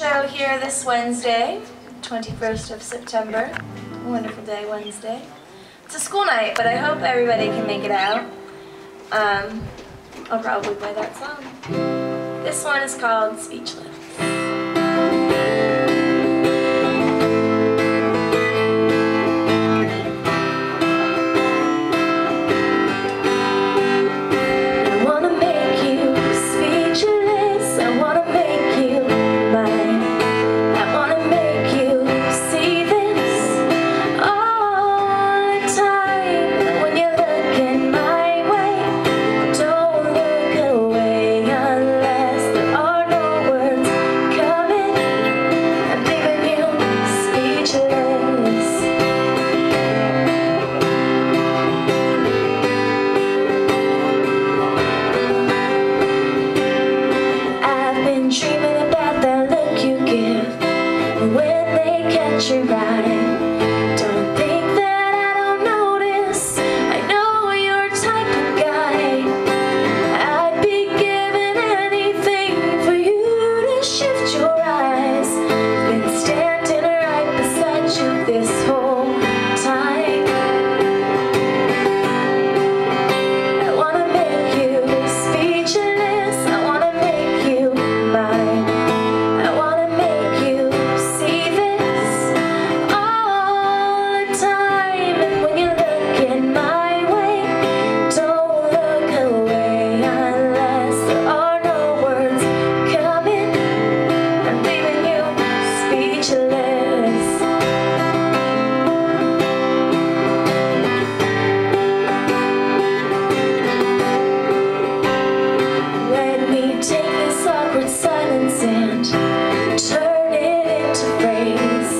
show here this Wednesday, 21st of September. Wonderful day, Wednesday. It's a school night, but I hope everybody can make it out. Um, I'll probably play that song. This one is called Speechless. picture about it. is.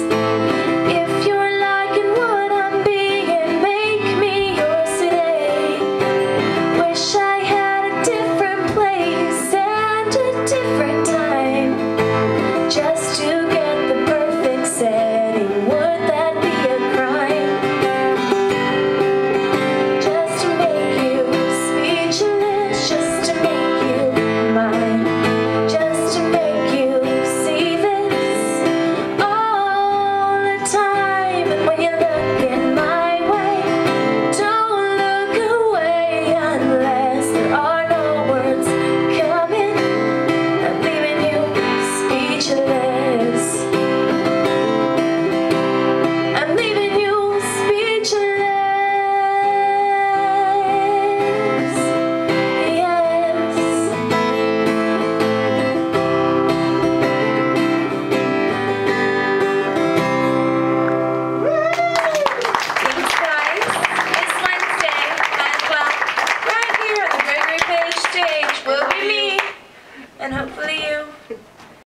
and hopefully